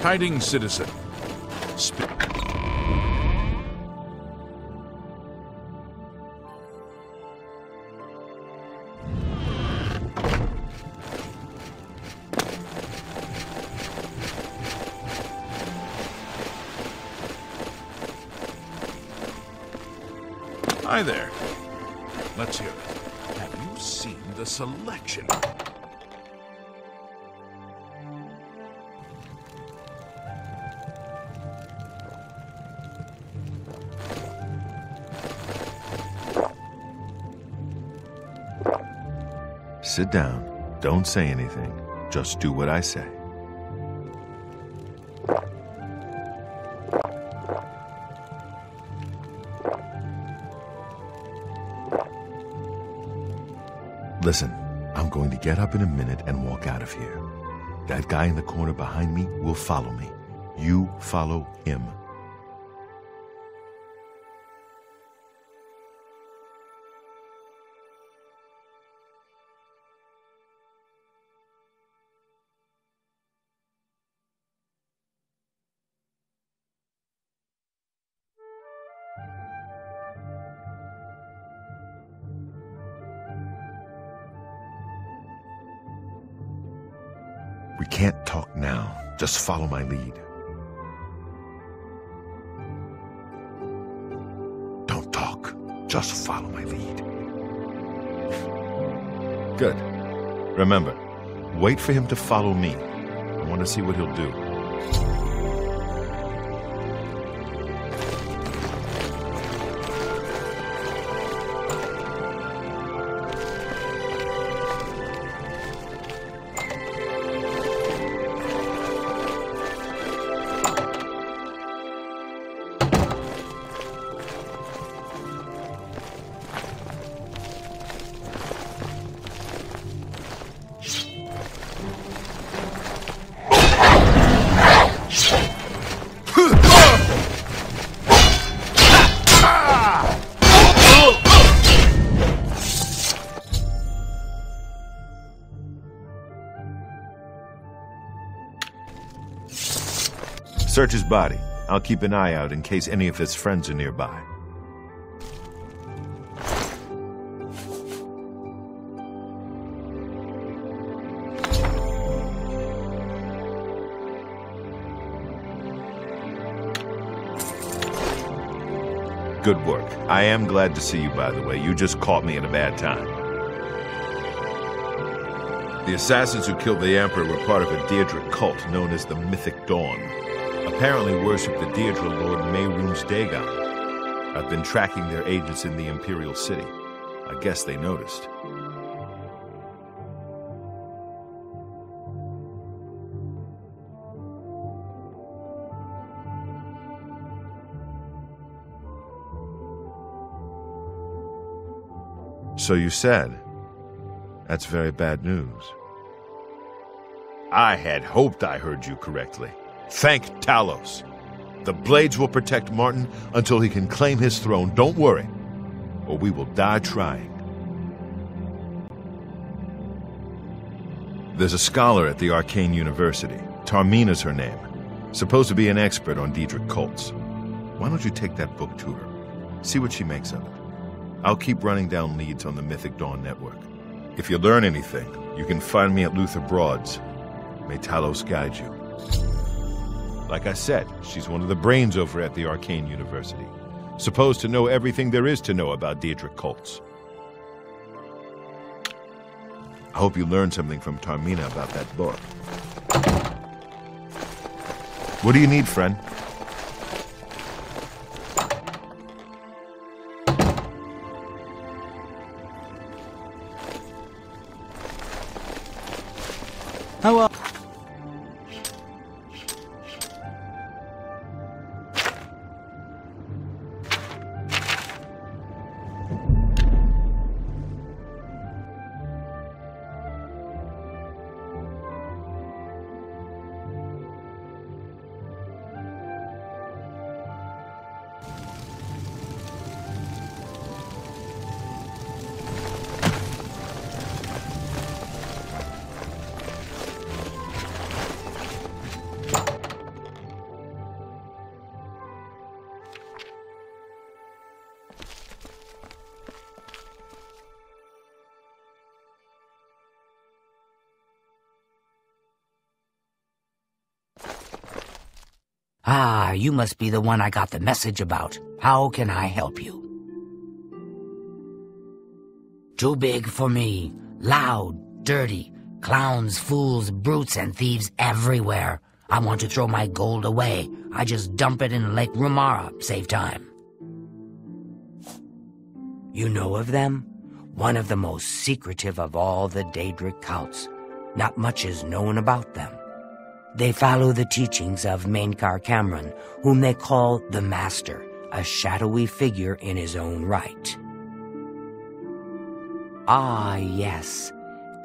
Tidings, citizen. Sp- Hi there. Let's hear it. Have you seen the selection? Sit down. Don't say anything. Just do what I say. Listen, I'm going to get up in a minute and walk out of here. That guy in the corner behind me will follow me. You follow him. We can't talk now. Just follow my lead. Don't talk. Just follow my lead. Good. Remember, wait for him to follow me. I want to see what he'll do. Search his body. I'll keep an eye out in case any of his friends are nearby. Good work. I am glad to see you, by the way. You just caught me at a bad time. The assassins who killed the Emperor were part of a Daedric cult known as the Mythic Dawn. Apparently worship the Daedra Lord Mehrunes Dagon. I've been tracking their agents in the Imperial City. I guess they noticed. So you said. That's very bad news. I had hoped I heard you correctly. Thank Talos. The Blades will protect Martin until he can claim his throne. Don't worry, or we will die trying. There's a scholar at the Arcane University. Tar-Meena's her name. Supposed to be an expert on Daedric cults. Why don't you take that book to her? See what she makes of it. I'll keep running down leads on the Mythic Dawn network. If you learn anything, you can find me at Luther Broads. May Talos guide you. Like I said, she's one of the brains over at the Arcane University. Supposed to know everything there is to know about Daedric cults. I hope you learned something from Tar-Meena about that book. What do you need, friend? How are... You must be the one I got the message about. How can I help you? Too big for me. Loud, dirty. Clowns, fools, brutes, and thieves everywhere. I want to throw my gold away. I just dump it in Lake Rumare, save time. You know of them? One of the most secretive of all the Daedric cults. Not much is known about them. They follow the teachings of Mankar Camoran, whom they call the Master, a shadowy figure in his own right. Ah, yes.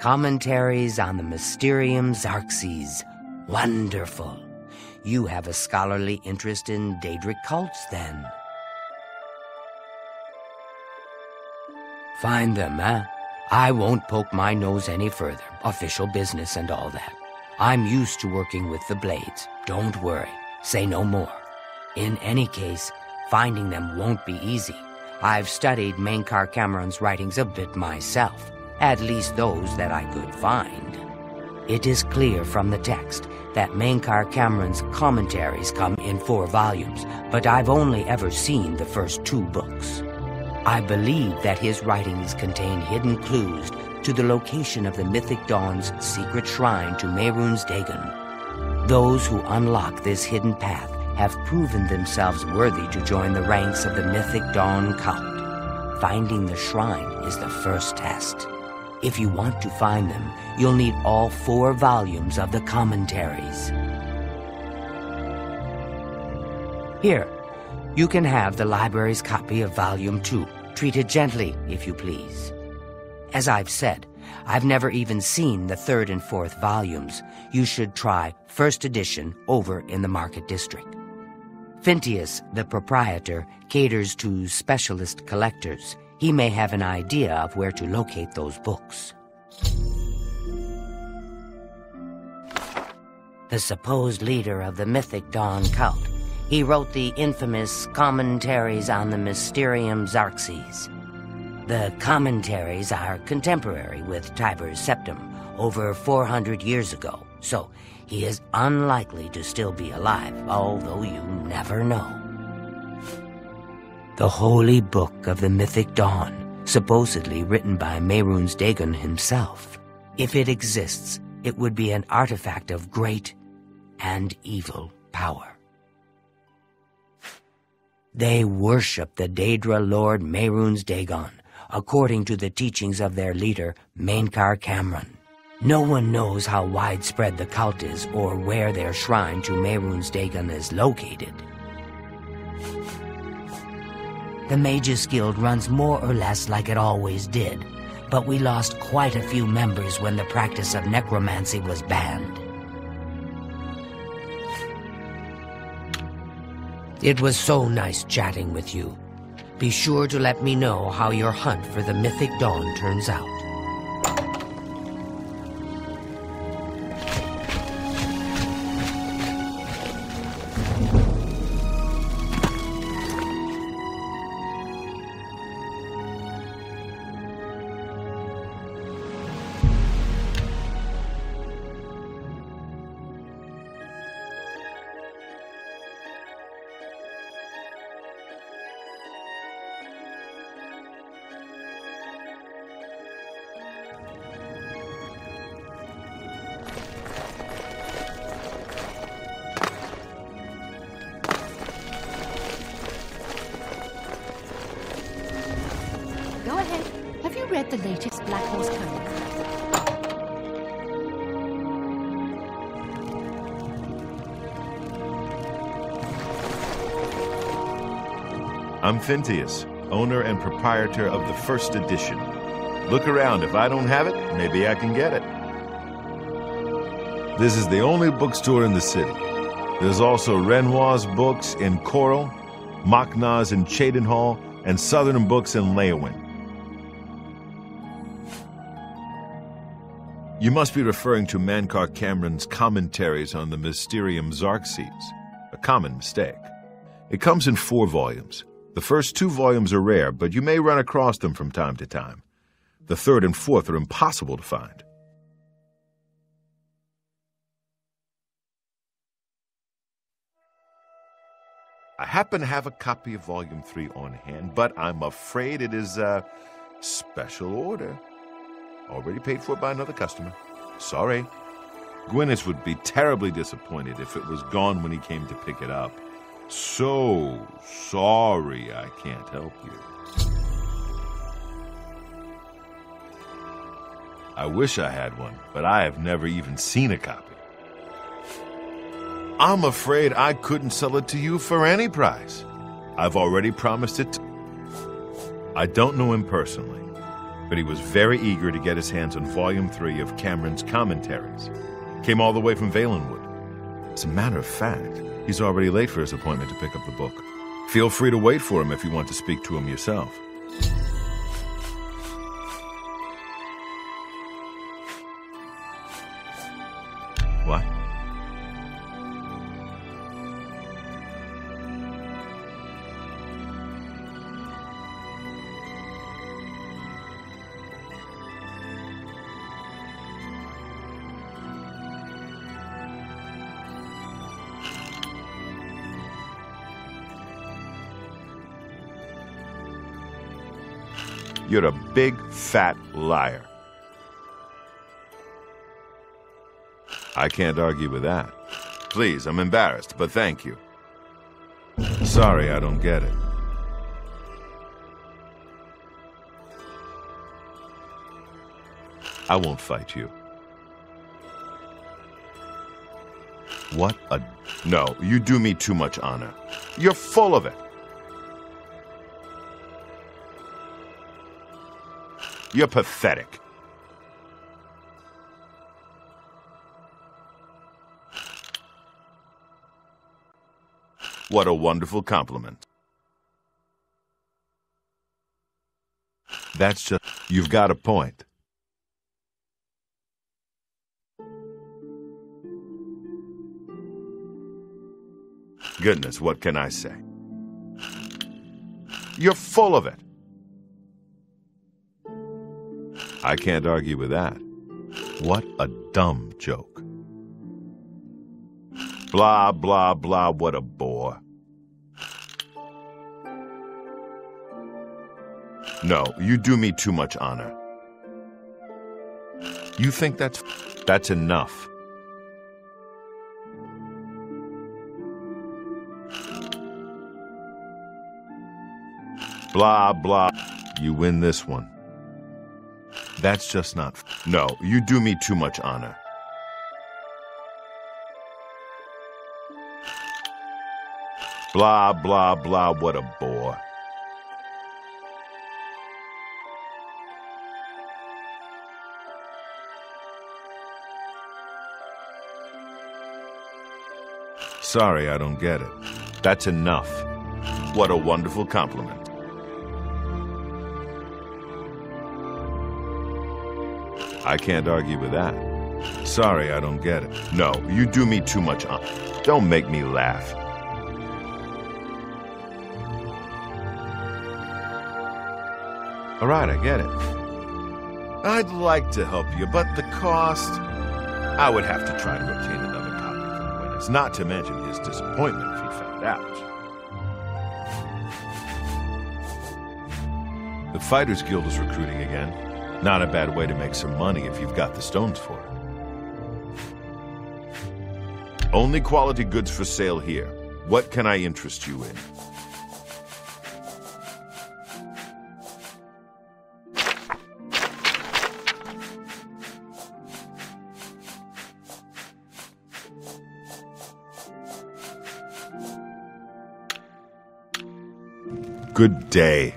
Commentaries on the Mysterium Xarxes. Wonderful. You have a scholarly interest in Daedric cults, then. Find them, eh? I won't poke my nose any further. Official business and all that. I'm used to working with the blades. Don't worry. Say no more. In any case, finding them won't be easy. I've studied Mankar Camoran's writings a bit myself, at least those that I could find. It is clear from the text that Mankar Camoran's commentaries come in four volumes, but I've only ever seen the first two books. I believe that his writings contain hidden clues to the location of the Mythic Dawn's secret shrine to Mehrunes Dagon. Those who unlock this hidden path have proven themselves worthy to join the ranks of the Mythic Dawn cult. Finding the shrine is the first test. If you want to find them, you'll need all four volumes of the commentaries. Here, you can have the library's copy of Volume 2. Treat it gently, if you please. As I've said, I've never even seen the third and fourth volumes. You should try first edition over in the Market District. Phintias, the proprietor, caters to specialist collectors. He may have an idea of where to locate those books. The supposed leader of the Mythic Dawn cult. He wrote the infamous Commentaries on the Mysterium Xarxes. The commentaries are contemporary with Tiber Septim, over 400 years ago, so he is unlikely to still be alive, although you never know. The Holy Book of the Mythic Dawn, supposedly written by Mehrunes Dagon himself. If it exists, it would be an artifact of great and evil power. They worship the Daedra Lord Mehrunes Dagon, according to the teachings of their leader, Mankar Camoran. No one knows how widespread the cult is or where their shrine to Mehrunes Dagon is located. The Mages Guild runs more or less like it always did, but we lost quite a few members when the practice of necromancy was banned. It was so nice chatting with you. Be sure to let me know how your hunt for the Mythic Dawn turns out. I'm Phintias, owner and proprietor of the first edition. Look around. If I don't have it, maybe I can get it. This is the only bookstore in the city. There's also Renoit's books in Chorrol, Mach-Na's in Cheydinhal, and Southern Books in Leyawiin. You must be referring to Mankar Camoran's commentaries on the Mysterium Xarxes, a common mistake. It comes in four volumes. The first two volumes are rare, but you may run across them from time to time. The third and fourth are impossible to find. I happen to have a copy of Volume 3 on hand, but I'm afraid it is a special order. Already paid for by another customer. Sorry. Gwinas would be terribly disappointed if it was gone when he came to pick it up. So sorry I can't help you. I wish I had one, but I have never even seen a copy. I'm afraid I couldn't sell it to you for any price. I've already promised it. To... I don't know him personally, but he was very eager to get his hands on Volume 3 of Camoran's commentaries. Came all the way from Valenwood. As a matter of fact, he's already late for his appointment to pick up the book. Feel free to wait for him if you want to speak to him yourself. You're a big, fat liar. I can't argue with that. Please, I'm embarrassed, but thank you. Sorry, I don't get it. I won't fight you. What a... No, you do me too much honor. You're full of it. You're pathetic. What a wonderful compliment. That's just... You've got a point. Goodness, what can I say? You're full of it. I can't argue with that. What a dumb joke. Blah, blah, blah, what a bore. No, you do me too much honor. You think that's... that's enough. Blah, blah. You win this one. That's just not... No, you do me too much honor. Blah, blah, blah, what a bore. Sorry, I don't get it. That's enough. What a wonderful compliment. I can't argue with that. Sorry, I don't get it. No, you do me too much honor. Don't make me laugh. All right, I get it. I'd like to help you, but the cost... I would have to try to obtain another copy from Gwinas, not to mention his disappointment if he found out. The Fighters Guild is recruiting again. Not a bad way to make some money if you've got the stones for it. Only quality goods for sale here. What can I interest you in? Good day.